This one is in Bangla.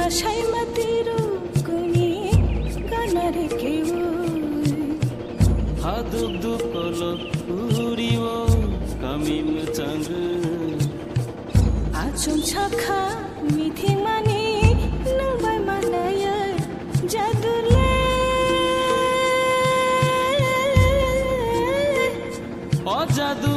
ভাষায় মাতিরু কুড়ি গানার কেউ হাদুক দুকল উড়িব কামিম চাঙ্গ আচুম ছাখা মিথি মানে নবাই মানায় জাদুলে। অজাদু